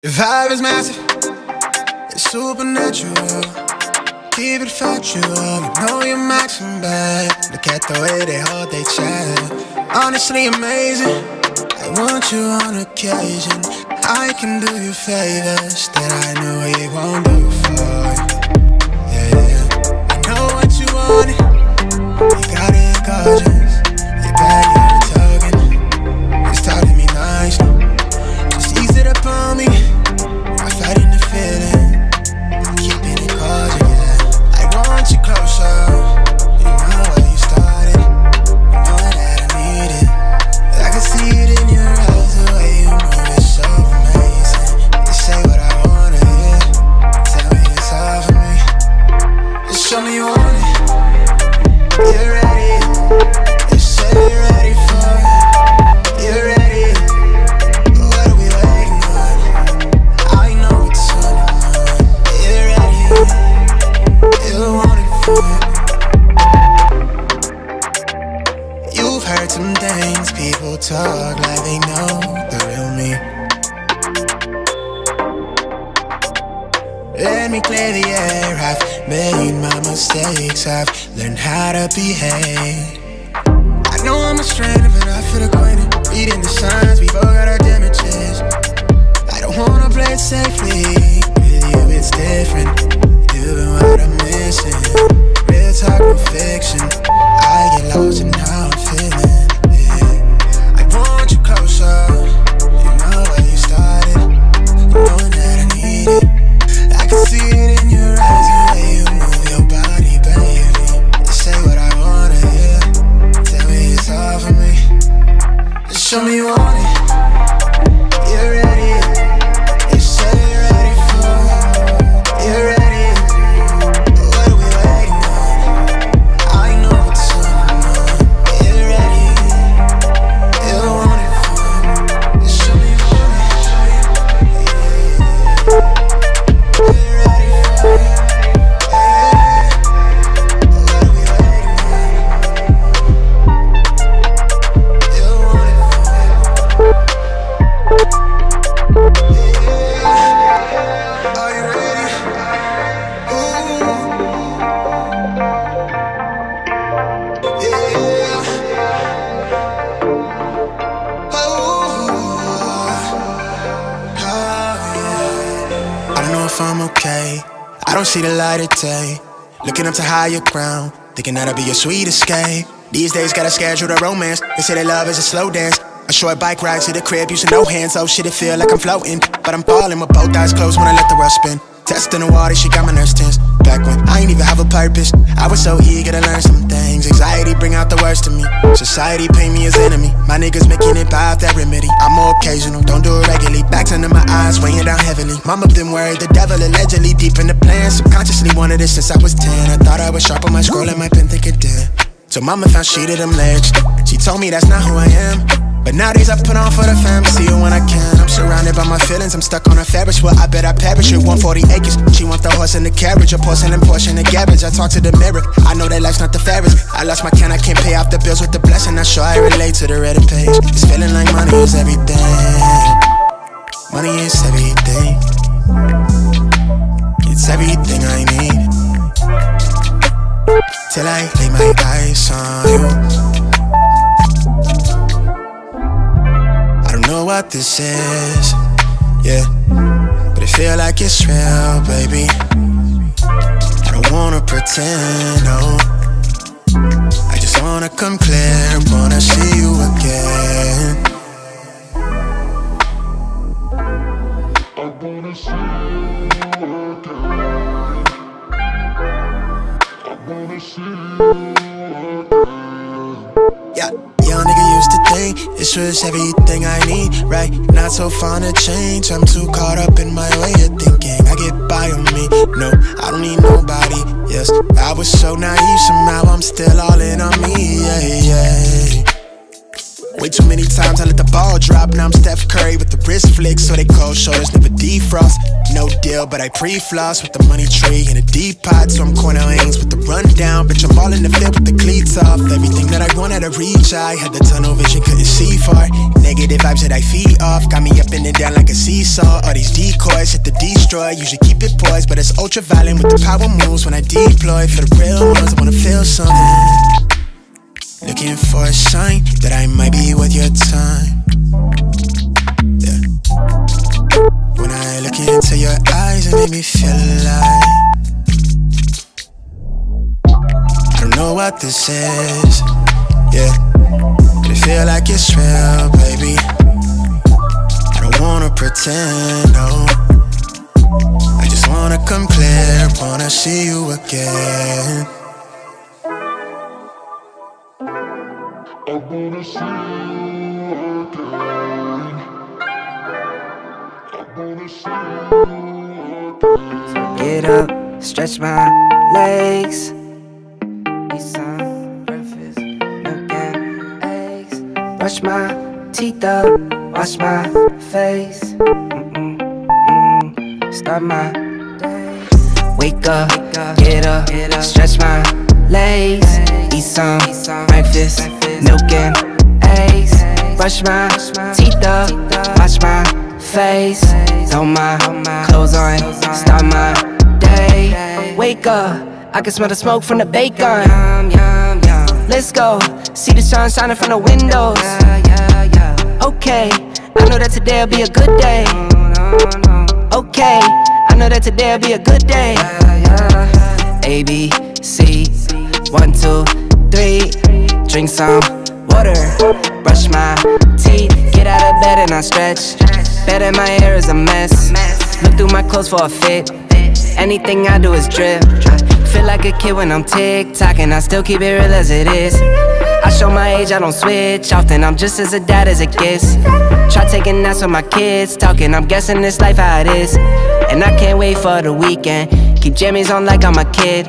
The vibe is massive, it's supernatural. Keep it factual, you know you're maxing back. Look at the way they hold their chat. Honestly amazing, I want you on occasion. I can do you favors that I know you won't do for you. Let me clear the air. I've made my mistakes. I've learned how to behave. I know I'm a stranger, but I feel acquainted. Reading the signs, we both got our damages. I don't wanna play it safely. With you, it's different. You've what I'm missing. Real talk, no fiction. I get lost in how show me you want it. Don't see the light of day. Looking up to higher ground, thinking that'll be your sweet escape. These days, gotta schedule the romance. They say that love is a slow dance. A short bike ride to the crib, using no hands. Oh shit, it feel like I'm floating. But I'm falling with both eyes closed when I let the rush spin. Testing the water, she got my nerves tense. Back when I ain't even have a purpose, I was so eager to learn some things. Anxiety bring out the worst in me. Society paint me as enemy. My niggas making it by that remedy. I'm more occasional, don't do it eyes, weighing down heavily. Mama been worried, the devil allegedly deep in the plan. Subconsciously wanted it since I was 10. I thought I was sharp on my scroll and my pen think it did. So mama found she did them legs. She told me that's not who I am. But nowadays I put on for the fam, see you when I can. I'm surrounded by my feelings, I'm stuck on a Ferris wheel. I bet I perish with 140 acres. She want the horse and the carriage, a porcelain Porsche and the garage. I talk to the mirror, I know that life's not the fairest. I lost my can, I can't pay off the bills with the blessing. Not sure I relate to the Reddit page. It's feeling like money is everything. Money is everything. It's everything I need. Till I lay my eyes on you. I don't know what this is, yeah, but it feel like it's real, baby. I don't wanna pretend, no. I just wanna come clear, wanna see you again. Was everything I need, right? Not so fond of change. I'm too caught up in my way of thinking. I get by on me. No, I don't need nobody. Yes, I was so naive. Somehow I'm still all in on me. Yeah, yeah. Way too many times I let the ball drop. Now I'm Steph Curry with the wrist flick, so they cold shoulders never defrost. No deal, but I pre-floss with the money tree in a deep pot, so I'm corner lanes with the rundown. Bitch, I'm all in the field with the cleats off. Everything that I wanted to reach, I had the tunnel vision, couldn't see far. Negative vibes that I feed off, got me up and down like a seesaw. All these decoys hit the destroy, usually keep it poised, but it's ultra violent with the power moves when I deploy. For the real ones, I wanna feel something. Looking for a sign that I might be worth your time. Yeah. When I look into your eyes, it make me feel alive. I don't know what this is, yeah. But it feel like it's real, baby. I don't wanna pretend, no. I just wanna come clear, wanna see you again. I wanna see you again. I wanna see you again. Get up, stretch my legs. Eat some breakfast, milk and eggs. Brush my teeth up, wash my face. Mm-mm, mm, start my day. Wake up, get up, stretch my legs. Eat some breakfast, milk and eggs. Brush my teeth up, wash my face. Throw my clothes on, start my day. Wake up, I can smell the smoke from the bacon. Let's go, see the sun shining from the windows. Okay, I know that today'll be a good day. Okay, I know that today'll be a good day. A B C, one two three. Drink some water, brush my teeth, get out of bed and I stretch. Bed in my hair is a mess. Look through my clothes for a fit. Anything I do is drip. Feel like a kid when I'm tick and I still keep it real as it is. I show my age, I don't switch often. I'm just as a dad as it gets. Try taking naps with my kids, talking. I'm guessing this life how it is. And I can't wait for the weekend. Keep jammies on like I'm a kid.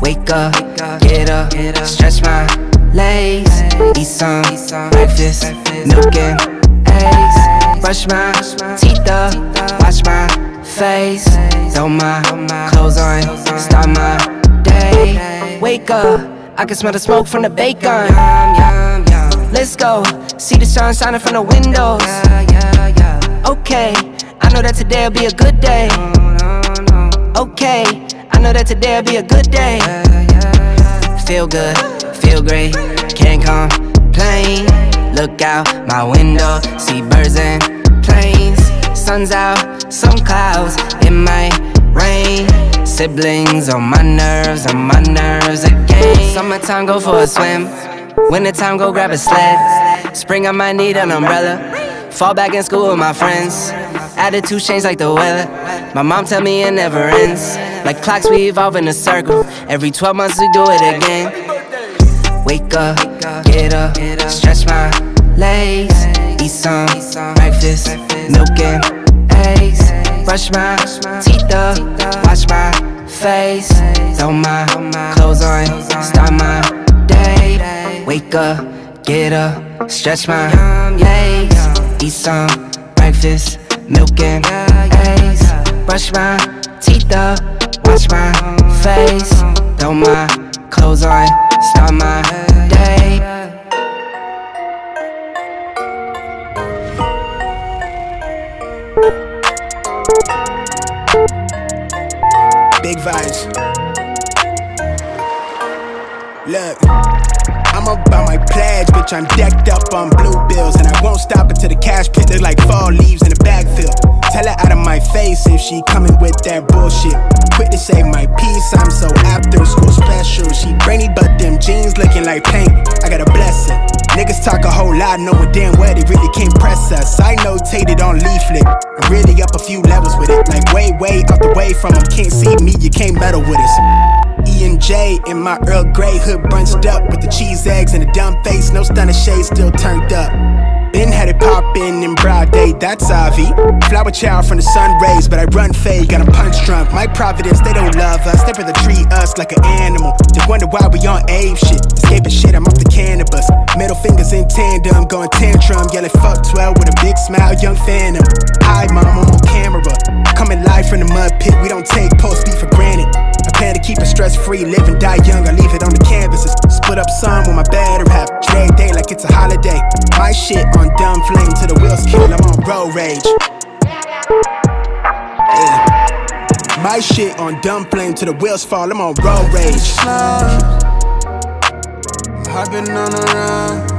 Wake up, get up, stretch my legs, eat some breakfast, milk and eggs. Brush my teeth up, wash my face, throw my clothes on, start my day. Wake up, I can smell the smoke from the bacon. Let's go, see the sun shining from the windows. Okay, I know that today'll be a good day. Okay, I know that today'll be a good day. Feel good, feel great, can't complain. Look out my window, see birds and planes. Sun's out, some clouds, it might rain. Siblings on my nerves, on my nerves again. Summertime, go for a swim. Wintertime, go grab a sled. Spring, I might need an umbrella. Fall back in school with my friends. Attitude change like the weather. My mom tell me it never ends. Like clocks, we evolve in a circle. Every 12 months, we do it again. Wake up, get up, stretch my legs. Eat some breakfast, milk and eggs. Brush my teeth up, wash my face. Throw my clothes on, start my day. Wake up, get up, stretch my legs. Eat some breakfast, milk and eggs. Brush my teeth up, wash my face. Throw my clothes on, start my day. Big vibes. Look, About my pledge, bitch. I'm decked up on blue bills, and I won't stop until the cash pit look like fall leaves in the backfield. Tell her out of my face if she coming with that bullshit. Quit to say my piece, I'm so after school special. She brainy, but them jeans looking like paint. I gotta bless her. Niggas talk a whole lot, knowing damn well they really can't press us. I notated on leaflet. I'm really up a few levels with it. Like way, way out the way from them. Can't see me, you can't meddle with us. And J in my Earl Grey hood bunched up with the cheese eggs and a dumb face, no stunner shade still turned up. Been had it poppin' in broad day, that's Avi. Flower child from the sun rays, but I run fade, got a punch drunk. My providence, they don't love us, they rather treat us like an animal. They wonder why we on ape shit. Escaping shit, I'm off the cannabis. Middle fingers in tandem, going tantrum, yelling fuck 12 with a big smile, young phantom. Hi, mom, I'm on camera. Coming live plan to keep it stress free. Live and die young, I leave it on the canvases. Split up some with my better half. Drag day like it's a holiday. My shit on dumb flame till the wheels kill. I'm on road rage. Yeah. My shit on dumb flame till the wheels fall. I'm on road rage. I've been on a run.